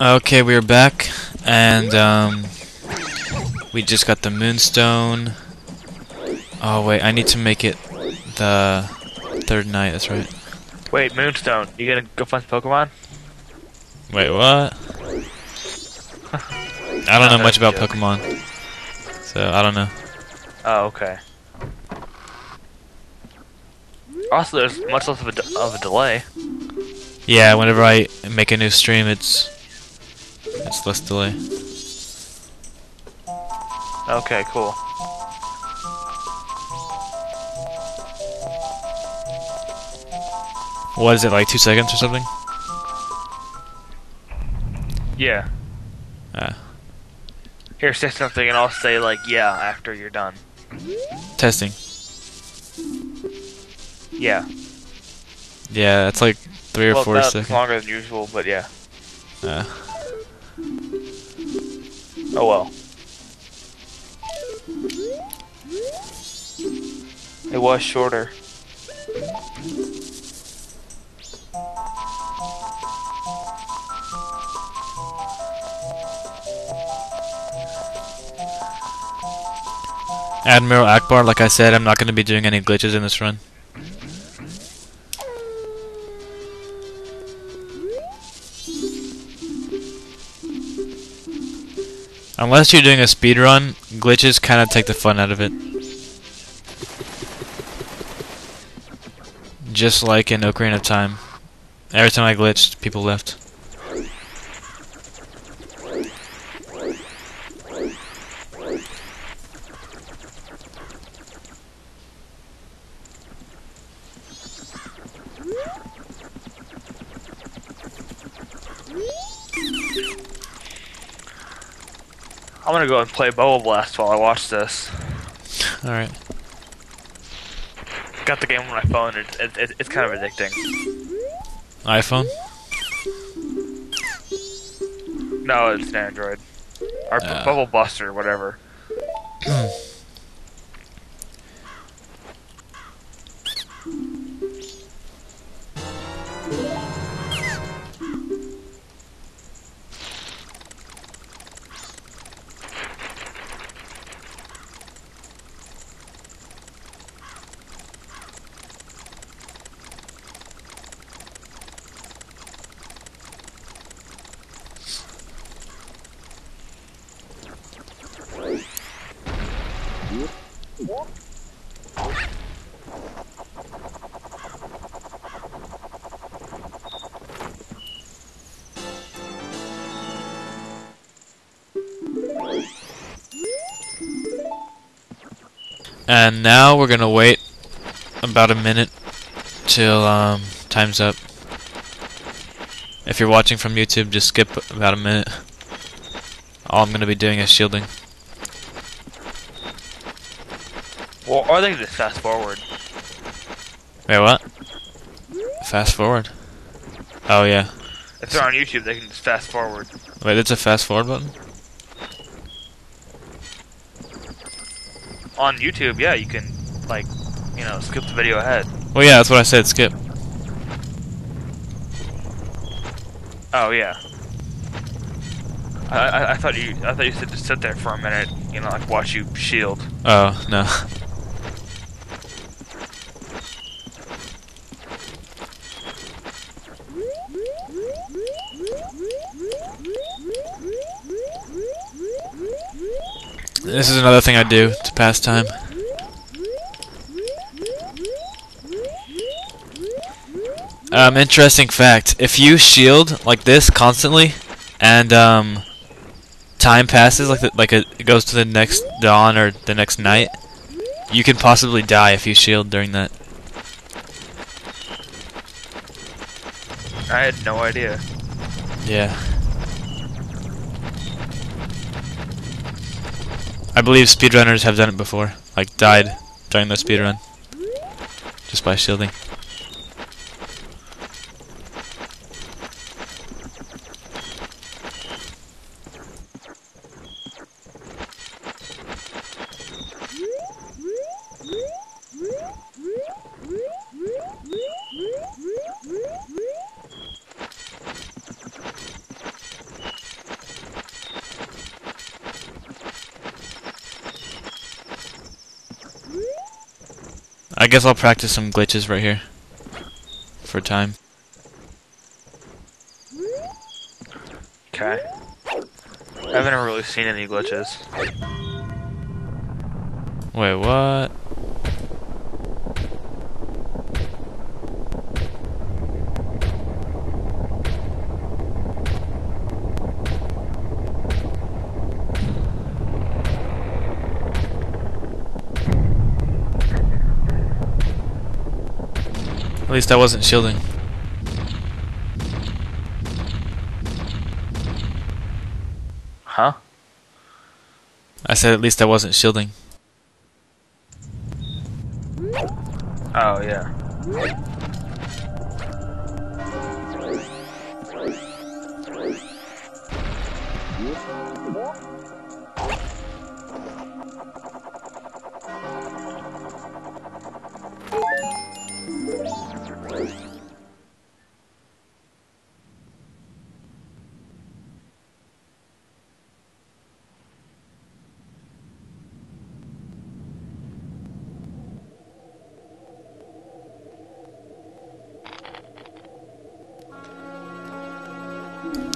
Okay, we are back, and um, we just got the moonstone. Oh wait, I need to make it the third night. That's right. Wait, Moonstone, you gonna go find Pokemon? Wait, what? I don't know much about joke. Pokemon, so I don't know. Oh, okay. Also, there's much less of a, of a delay. Yeah, whenever I make a new stream, it's it's less delay. Okay, cool. What is it like? Two seconds or something? Yeah. Ah. Here, say something, and I'll say like, yeah, after you're done. Testing. Yeah. Yeah, it's like three or four seconds. longer than usual, but yeah. Uh, Oh well. It was shorter. Admiral Akbar, like I said, I'm not going to be doing any glitches in this run. Unless you're doing a speed run, glitches kind of take the fun out of it. Just like in Ocarina of Time. Every time I glitched, people left. I'm gonna go and play Bubble Blast while I watch this. Alright. Got the game on my phone. It, it, it, it's kind of addicting. iPhone? No, it's an Android. Or Uh. Bubble Buster, whatever. And now we're gonna wait about a minute till um, time's up. If you're watching from YouTube, just skip about a minute. All I'm gonna be doing is shielding. Well, or they can just fast forward. Wait, what? Fast forward. Oh yeah. If they're on YouTube, they can just fast forward. Wait, there's a fast forward button. On YouTube, yeah, you can, like, you know, skip the video ahead. Well, yeah, that's what I said. Skip. Oh yeah. I, I, I thought you I thought you said just sit there for a minute, you know, like watch you shield. Oh no. This is another thing I do to pass time. Um, interesting fact: if you shield like this constantly, and um, time passes like the, like a, it goes to the next dawn or the next night, you can possibly die if you shield during that. I had no idea. Yeah. I believe speedrunners have done it before, like died during the speedrun, just by shielding. I guess I'll practice some glitches right here. For time. Okay. I haven't really seen any glitches. Wait, what? Least I wasn't shielding. Huh? I said at least I wasn't shielding. Oh, yeah.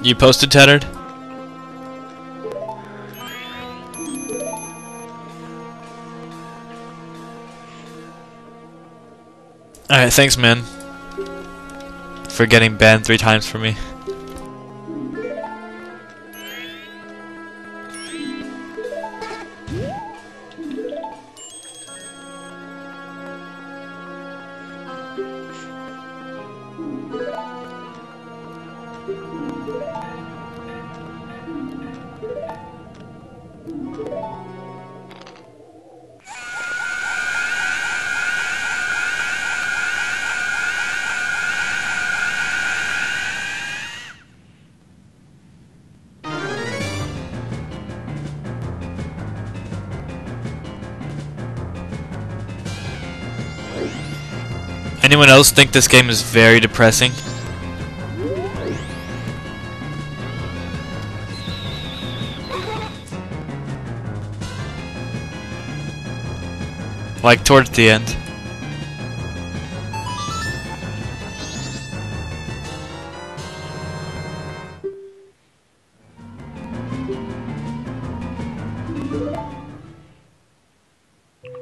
You posted Tethered? Alright, thanks man. For getting banned three times for me. Anyone else think this game is very depressing? Like towards the end.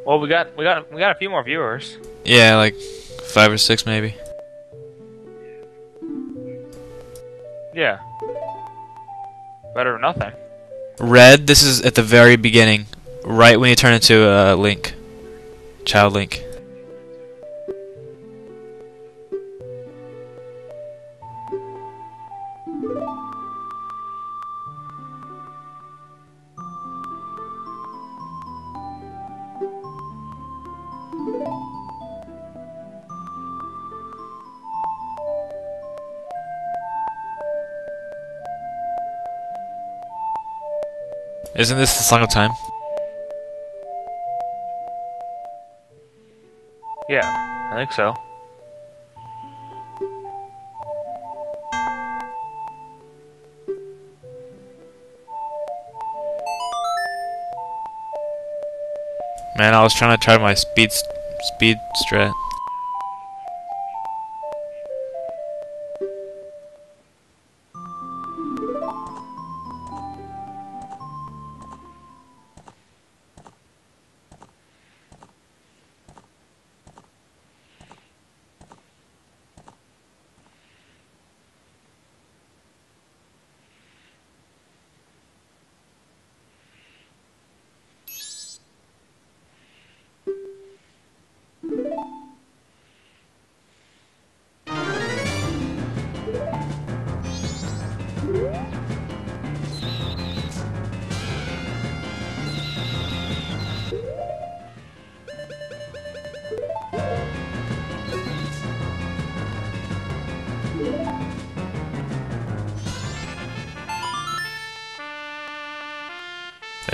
Well, we got we got we got a few more viewers. Yeah, like five or six maybe. Yeah. Better than nothing. Red, this is at the very beginning, right when you turn into a uh, Link, Child Link. Isn't this the Song of Time? Yeah, I think so. Man, I was trying to try my speed speed strat.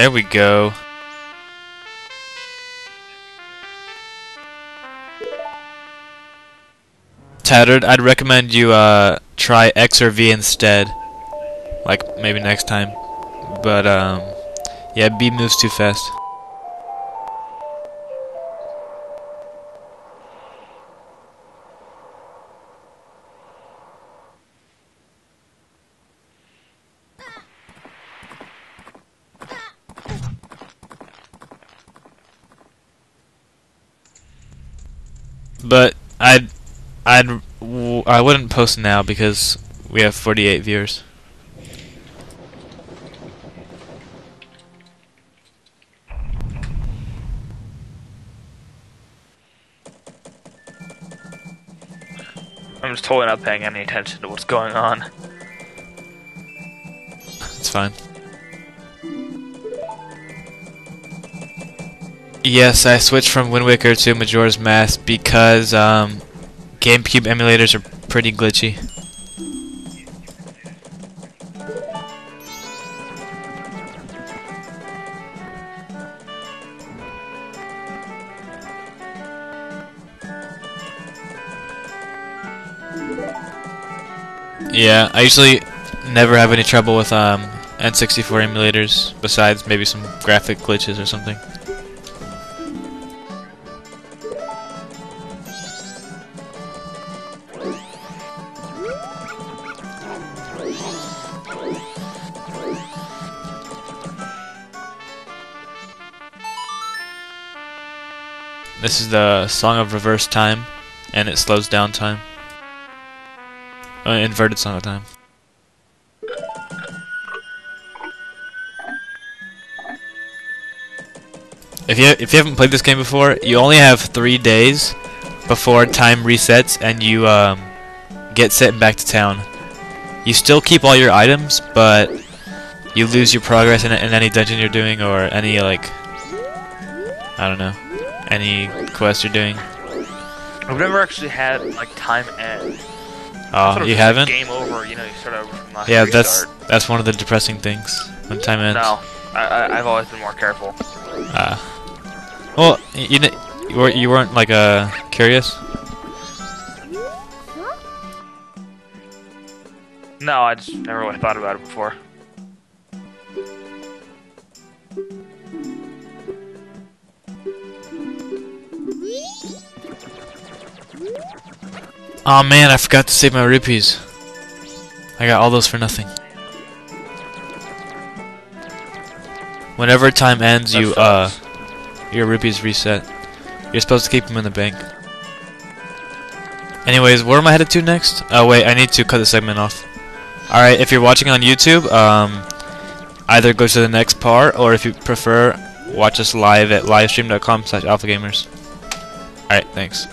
There we go. Tattered, I'd recommend you uh, try X or V instead. Like, maybe next time. But, um, yeah, B moves too fast. But I'd I'd w- I wouldn't post now because we have 48 viewers. I'm just totally not paying any attention to what's going on. It's fine. Yes, I switched from Wind Waker to Majora's Mask because um, GameCube emulators are pretty glitchy. Yeah, I usually never have any trouble with um, N64 emulators, besides maybe some graphic glitches or something. This is the Song of Reverse Time, and it slows down time. Uh, inverted Song of Time. If you if you haven't played this game before, you only have three days before time resets, and you um, get sent back to town. You still keep all your items, but you lose your progress in, in any dungeon you're doing or any like I don't know any quest you're doing. I've never actually had like time end. Oh, Sort of you haven't? Game over. You know, you start over from last Yeah, that's that's one of the depressing things when time ends. No, I, I, I've always been more careful. Ah. well, you you weren't you weren't like uh curious. No, I just never really thought about it before. Oh man, I forgot to save my rupees. I got all those for nothing. Whenever time ends, That you uh your rupees reset. You're supposed to keep them in the bank. Anyways, where am I headed to next? Oh wait, I need to cut the segment off. Alright, if you're watching on YouTube, um, either go to the next part, or if you prefer, watch us live at livestream.com slash alphagamers. Alright, thanks.